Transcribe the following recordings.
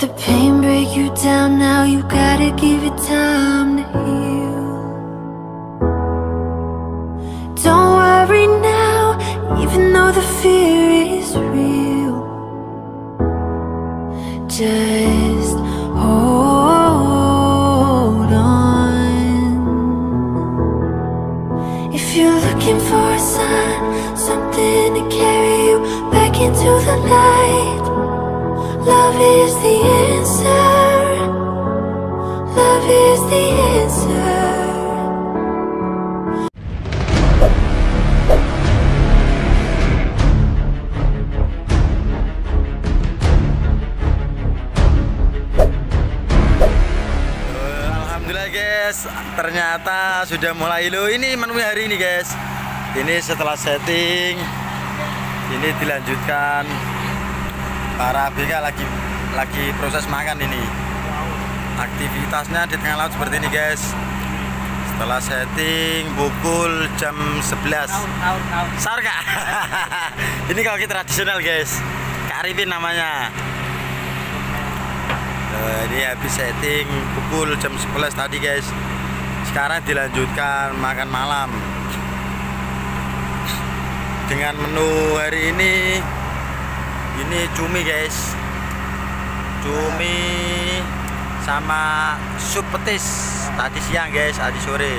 the pain break you down now. You gotta give it time to heal. Don't worry now, even though the fear is real. Just hold on. If you're looking for a sign, something to carry you back into the light, Eh, Alhamdulillah guys, ternyata sudah mulai lo ini menu hari ini guys. Ini setelah setting, ini dilanjutkan. Para BK lagi lagi proses makan ini. Aktivitasnya di tengah laut seperti ini guys. Setelah setting pukul jam 11 Sahur kak? ini kalau kita tradisional guys Karipin namanya Nah, ini habis setting pukul jam 11 tadi guys sekarang dilanjutkan makan malam dengan menu hari ini ini cumi guys. Cumi sama sup petis. Tadi siang guys tadi sore.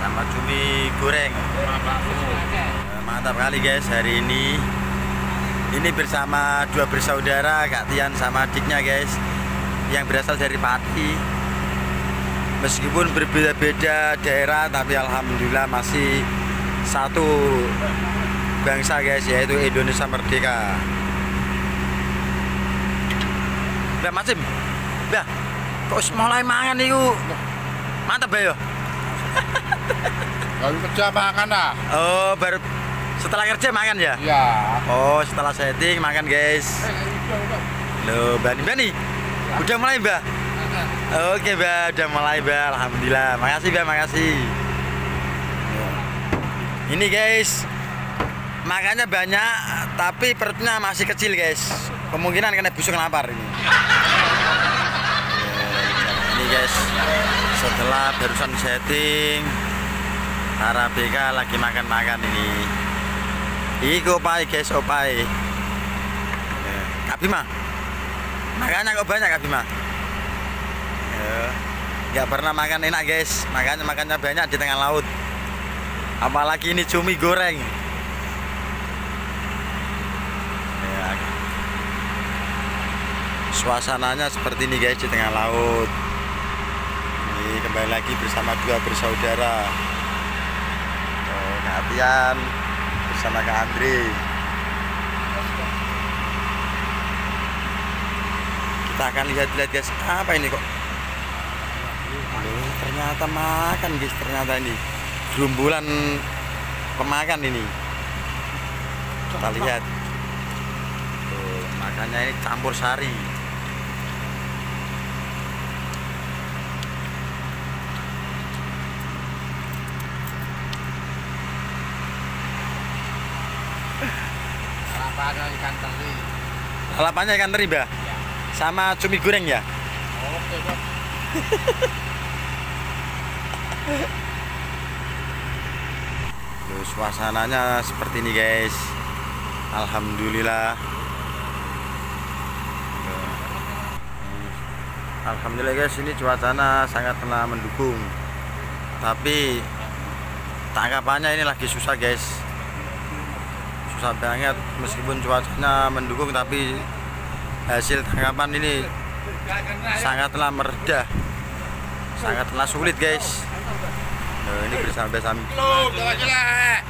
Sama cumi goreng. Nah, mantap kali guys hari ini. Ini bersama dua bersaudara Kak Tian sama adiknya guys yang berasal dari Pati. Meskipun berbeda-beda daerah tapi alhamdulillah masih satu bangsa guys yaitu Indonesia Merdeka Mbak Masim Mbak kok mulai mangan itu mantap ya? Kalau kerja makan ah. oh baru setelah kerja makan ya Ya. oh setelah setting makan guys Loh, Bani Bani, udah mulai Mbak? Oke Mbak, udah mulai Mbak, Alhamdulillah. Makasih Mbak, makasih. Ini guys, makannya banyak, tapi perutnya masih kecil guys. Kemungkinan kena busuk lapar ini. Ini guys, setelah barusan setting, para BK lagi makan-makan ini. Iku opai guys, opai. Kak Bima, makannya kok banyak Kak Bima? Ya, nggak pernah makan enak guys, makanya makannya banyak di tengah laut. Apalagi ini cumi goreng. Ya. Suasananya seperti ini guys di tengah laut. Ini kembali lagi bersama dua bersaudara. Oh, bersama Kak Andre. kita akan lihat-lihat guys apa ini kok ternyata makan guys ternyata ini gerumbulan pemakan ini kita lihat Tuh, makannya ini campur sari Lalapannya ikan teri. lalapannya ikan teri bah sama cumi goreng ya? Oke, Bos. Tuh, suasananya seperti ini guys. Alhamdulillah. Alhamdulillah guys ini cuacanya sangatlah mendukung. Tapi tangkapannya ini lagi susah guys susah banget meskipun cuacanya mendukung tapi hasil tangkapan ini sangatlah meredah. Sangatlah sulit guys. Nah, ini jangan jelek.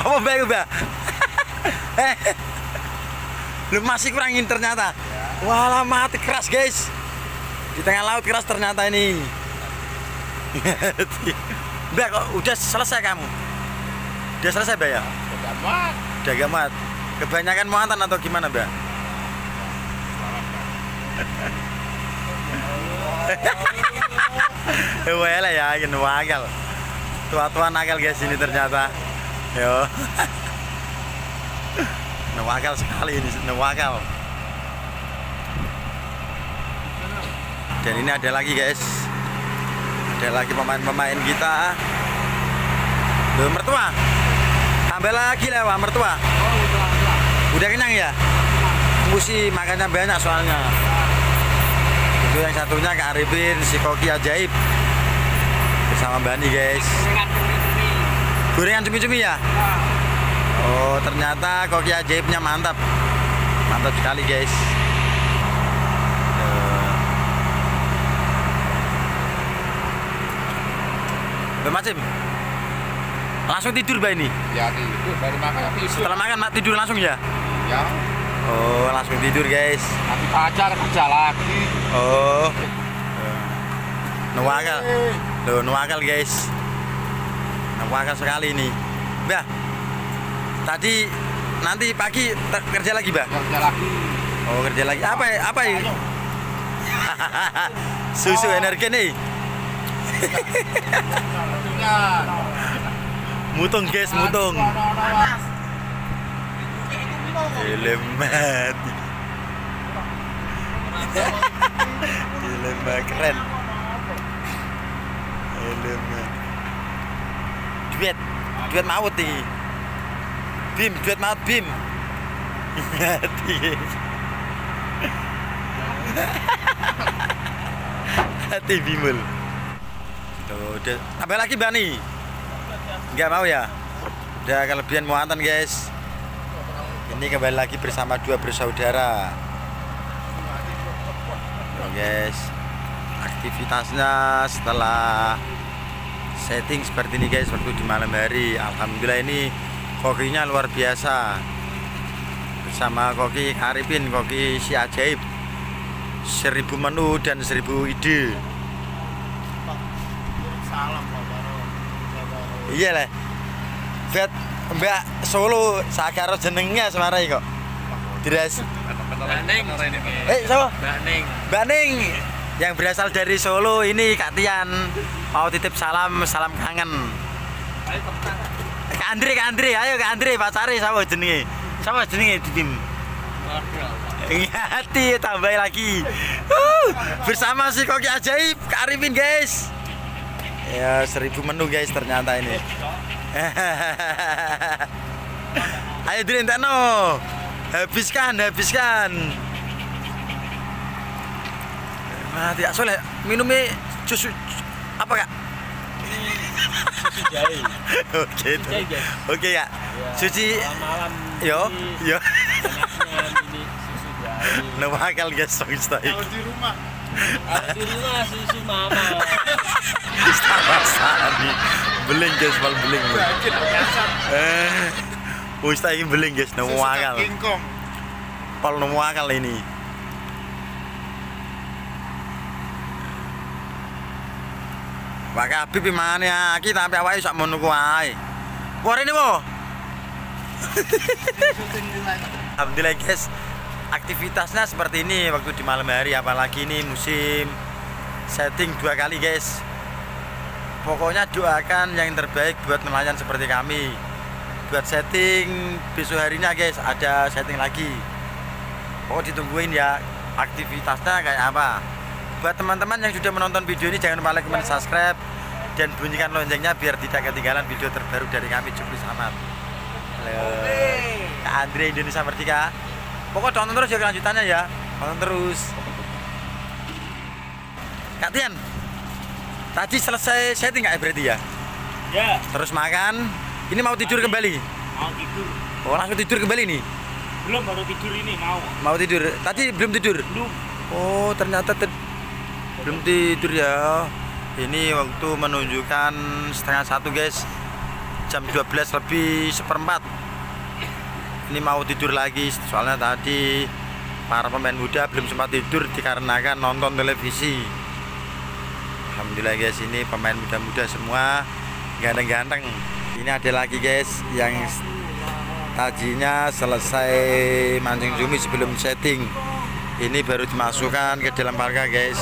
apa baik mbak? Eh, lu masih kurangin ternyata. Walah mati keras guys. Di tengah laut keras ternyata ini. Mbak kok udah selesai kamu? Udah selesai mbak ya? Udah. Udah gak muat kebanyakan muatan atau gimana mbak? Wala ya, gini wakal. tua-tua nakal guys ini ternyata. Yo. Nawakal sekali ini nawakal dan ini ada lagi guys. Ada lagi pemain-pemain kita. Loh, mertua tambah lagi lewat mertua. Udah kenyang ya? musi makannya banyak soalnya. Itu yang satunya Kak Arifin si Koki ajaib. Bersama Bani guys. Gorengan cumi-cumi. Ya? Oh ternyata Koki ajaibnya mantap. Mantap sekali guys. Eh. Langsung tidur Mbak ini? Ya itu baru makan tidur. Setelah makan mak tidur langsung ya? Ya. Oh langsung tidur guys Nanti pacar kerja lagi. Oh Nuwakal Loh nuwakal guys Nuwakal sekali ini Mbak Tadi nanti pagi kerja lagi Mbak? Kerja lagi. Oh kerja lagi Apa ya? Apa ya? Susu energi nih. Mutung guys mutung. Elemen Elemen keren. Elemen Duet Duet maut nih. Bim, duet maut Bim. Hati. Hati Bimul. Udah tambah lagi Mbak nih Nggak mau ya? Udah kelebihan muatan guys. Ini kembali lagi bersama dua bersaudara. Tuh, guys. Aktivitasnya setelah setting seperti ini guys waktu di malam hari. Alhamdulillah ini kokinya luar biasa. Bersama koki Arifin koki si ajaib. Seribu menu dan seribu ide. Salam. Iya lah. Bet Mbak Solo sakaro jenengnya semarai kok. Diras Mbak Neng. Eh siapa? Mbak Neng. Mbak Ning. Yang berasal dari Solo ini Kak Tian. Mau titip salam salam kangen. Kak Andre Kak Andre ayo Kak Andre pacari sama jenenge? Sama jenenge di tim Ingati tambah lagi. Uh, bersama si koki ajaib Kak Arifin guys ya seribu menu guys ternyata ini. Ayo dulu no habiskan habiskan. Mati tidak soleh minumnya susu apa kak? Jahe. Oke itu. Oke ya suci malam yo yo. enaknya ini susu jahe. Nama akal guys song stay Kalau di rumah. Di rumah susu mama. Sama sani beling guys mal beling. Eh wis tak ingin beling guys akal. Pol nama akal ini. Pak Habib mana ya. Kita sampai awake sak mono ku ae. Wah ini wo. Alhamdulillah guys aktivitasnya seperti ini waktu di malam hari apalagi ini musim setting dua kali guys. Pokoknya doakan yang terbaik buat nelayan seperti kami. Buat setting besok harinya guys ada setting lagi. Pokok ditungguin ya aktivitasnya kayak apa. Buat teman-teman yang sudah menonton video ini jangan lupa like, comment, subscribe dan bunyikan loncengnya biar tidak ketinggalan video terbaru dari kami. Jupri Samad Halo. Andre Indonesia Merdeka pokok tonton terus ya kelanjutannya ya. Tonton terus. Kak Tian tadi selesai setting nggak ya berarti ya? Ya. Terus makan. Ini mau tidur kembali? Mau tidur. Oh langsung tidur kembali nih? Belum baru tidur ini mau. Mau tidur. Tadi belum tidur? Belum. Oh ternyata ter- belum tidur ya. Ini waktu menunjukkan setengah satu guys. Jam 12 lebih seperempat ini mau tidur lagi soalnya tadi para pemain muda belum sempat tidur dikarenakan nonton televisi. Alhamdulillah guys ini pemain muda-muda semua ganteng-ganteng. Ini ada lagi guys yang tajinya selesai mancing cumi sebelum setting. Ini baru dimasukkan ke dalam parka guys.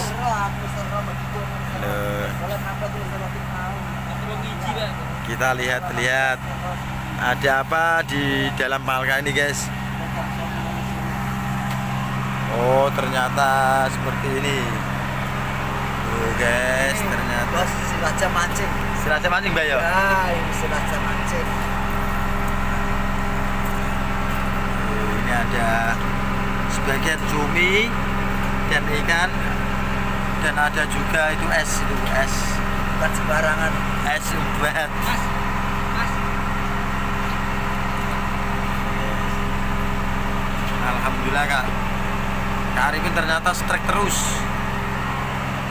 Kita lihat-lihat ada apa di dalam palka ini guys? Oh ternyata seperti ini. Oh guys ternyata. Bos, silahkan mancing. serasa mancing mbak ya? Ya, ini silahkan mancing. Oh, ini ada sebagian cumi dan ikan. Dan ada juga itu es itu es. Bukan sembarangan. es Alhamdulillah kak. Kak Arifin ternyata strike terus.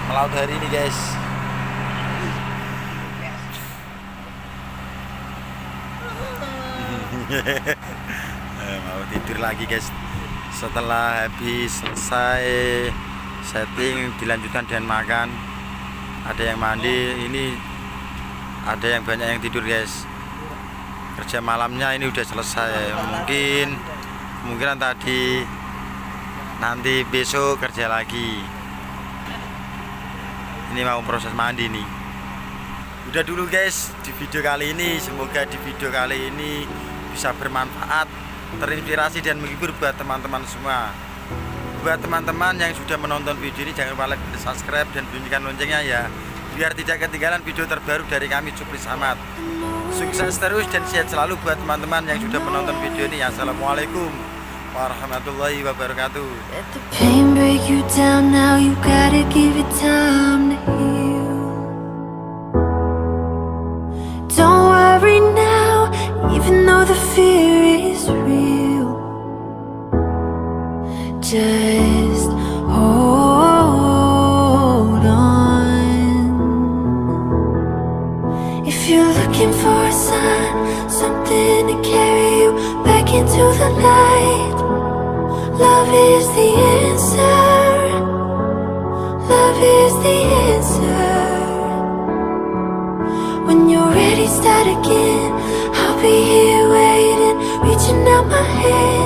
Melaut hari ini guys. Eh, mau tidur lagi guys. Setelah habis selesai setting dilanjutkan dengan makan. Ada yang mandi ini ada yang banyak yang tidur guys. Kerja malamnya ini udah selesai. Mungkin kemungkinan tadi nanti besok kerja lagi. Ini mau proses mandi nih. Udah dulu guys di video kali ini. Semoga di video kali ini bisa bermanfaat terinspirasi dan menghibur buat teman-teman semua. Buat teman-teman yang sudah menonton video ini jangan lupa like subscribe dan bunyikan loncengnya ya biar tidak ketinggalan video terbaru dari kami Cupri Samad sukses terus dan sehat selalu buat teman-teman yang sudah menonton video ini. Assalamualaikum warahmatullahi wabarakatuh. Just hold into the night Love is the answer. Love is the answer. When you're ready, start again. I'll be here waiting, reaching out my hands.